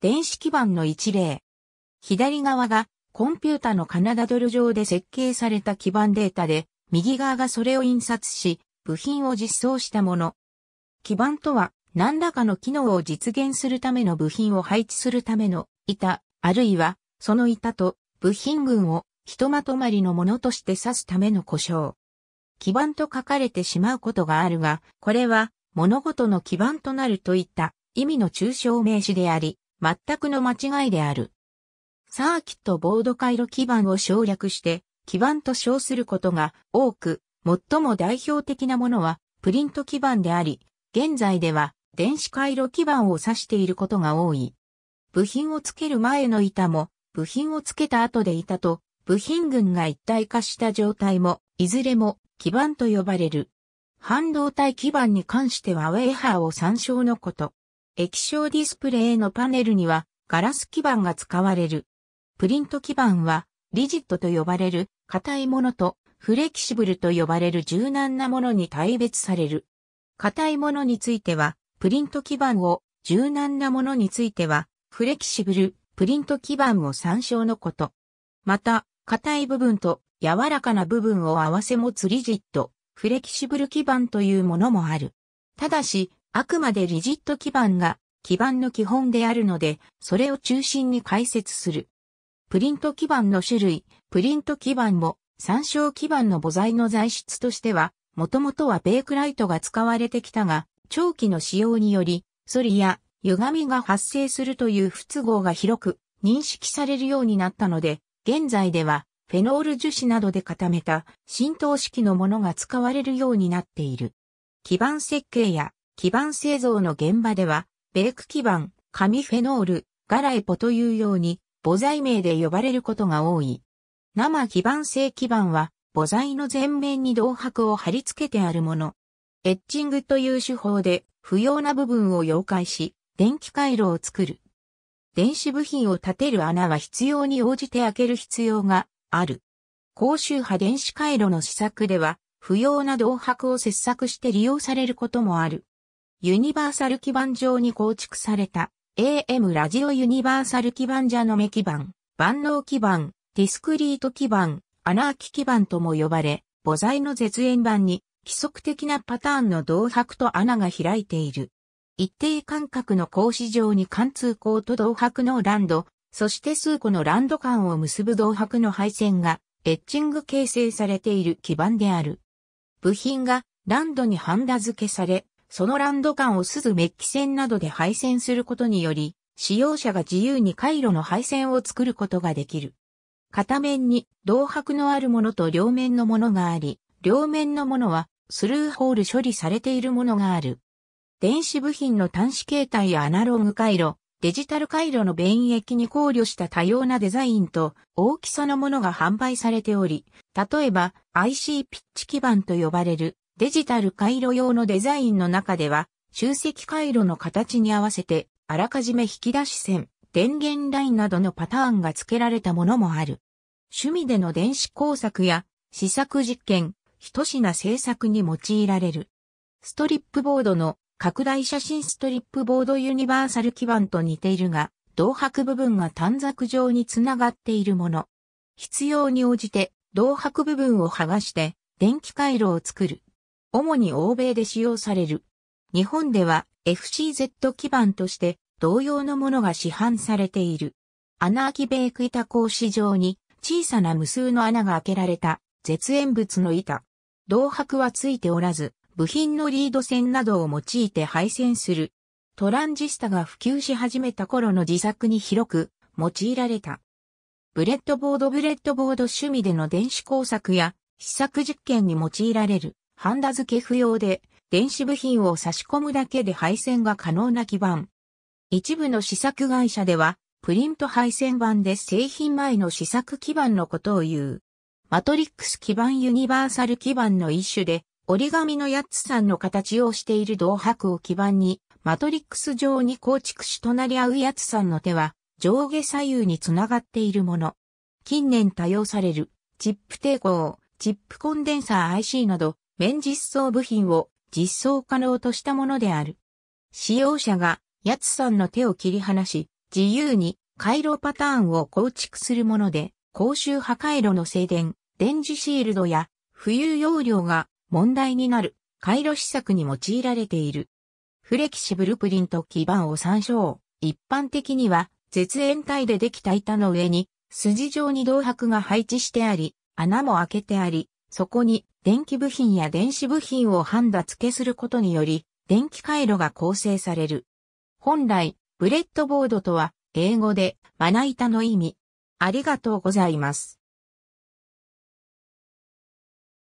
電子基板の一例。左側がコンピュータのカナダドル上で設計された基板データで、右側がそれを印刷し、部品を実装したもの。基板とは、何らかの機能を実現するための部品を配置するための板、あるいは、その板と部品群をひとまとまりのものとして指すための故障。基板と書かれてしまうことがあるが、これは物事の基板となるといった意味の抽象名詞であり、全くの間違いである。サーキットボード回路基板を省略して基板と称することが多く、最も代表的なものはプリント基板であり、現在では電子回路基板を指していることが多い。部品をつける前の板も、部品をつけた後で板と部品群が一体化した状態も、いずれも基板と呼ばれる。半導体基板に関してはウェーハーを参照のこと。液晶ディスプレイのパネルにはガラス基板が使われる。プリント基板はリジットと呼ばれる硬いものとフレキシブルと呼ばれる柔軟なものに大別される。硬いものについてはプリント基板を柔軟なものについてはフレキシブルプリント基板を参照のこと。また、硬い部分と柔らかな部分を合わせ持つリジット、フレキシブル基板というものもある。ただし、あくまでリジット基板が基板の基本であるので、それを中心に解説する。プリント基板の種類、プリント基板も参照基板の母材の材質としては、もともとはベークライトが使われてきたが、長期の使用により、ソリや歪みが発生するという不都合が広く認識されるようになったので、現在ではフェノール樹脂などで固めた浸透式のものが使われるようになっている。基板設計や基板製造の現場では、ベーク基板、紙フェノール、ガラエポというように母材名で呼ばれることが多い。生基板製基板は母材の前面に銅箔を貼り付けてあるもの。エッチングという手法で不要な部分を溶解し、電気回路を作る。電子部品を立てる穴は必要に応じて開ける必要がある。高周波電子回路の試作では、不要な銅箔を切削して利用されることもある。ユニバーサル基板上に構築された AM ラジオユニバーサル基板ジャノメ基板、万能基板、ディスクリート基板、アナーキ基板とも呼ばれ、母材の絶縁板に規則的なパターンの銅箔と穴が開いている。一定間隔の格子状に貫通孔と銅箔のランド、そして数個のランド間を結ぶ銅箔の配線がエッチング形成されている基板である。部品がランドにハンダ付けされ、そのランド間を鈴メッキ線などで配線することにより、使用者が自由に回路の配線を作ることができる。片面に銅箔のあるものと両面のものがあり、両面のものはスルーホール処理されているものがある。電子部品の端子形態やアナログ回路、デジタル回路の便益に考慮した多様なデザインと大きさのものが販売されており、例えば IC ピッチ基板と呼ばれるデジタル回路用のデザインの中では、集積回路の形に合わせて、あらかじめ引き出し線、電源ラインなどのパターンが付けられたものもある。趣味での電子工作や試作実験、一品製作に用いられる。ストリップボードの拡大写真ストリップボードユニバーサル基板と似ているが、銅箔部分が短冊状につながっているもの。必要に応じて銅箔部分を剥がして電気回路を作る。主に欧米で使用される。日本では FCZ 基板として同様のものが市販されている。穴開きベーク板格子状に小さな無数の穴が開けられた絶縁物の板。銅箔はついておらず、部品のリード線などを用いて配線する。トランジスタが普及し始めた頃の自作に広く用いられた。ブレッドボードブレッドボード趣味での電子工作や試作実験に用いられるハンダ付け不要で電子部品を差し込むだけで配線が可能な基板。一部の試作会社ではプリント配線板で製品前の試作基板のことを言う。マトリックス基板ユニバーサル基板の一種で折り紙のやっこさんの形をしている銅箔を基板に、マトリックス状に構築し隣り合うやっこさんの手は、上下左右につながっているもの。近年多用される、チップ抵抗、チップコンデンサー IC など、面実装部品を実装可能としたものである。使用者が、ヤツさんの手を切り離し、自由に回路パターンを構築するもので、公衆破回路の静電、電磁シールドや浮遊容量が問題になる回路施策に用いられている。フレキシブルプリント基板を参照。一般的には絶縁体でできた板の上に筋状に銅箔が配置してあり、穴も開けてあり、そこに電気部品や電子部品をハンダ付けすることにより、電気回路が構成される。本来、ブレッドボードとは英語でまな板の意味。ありがとうございます。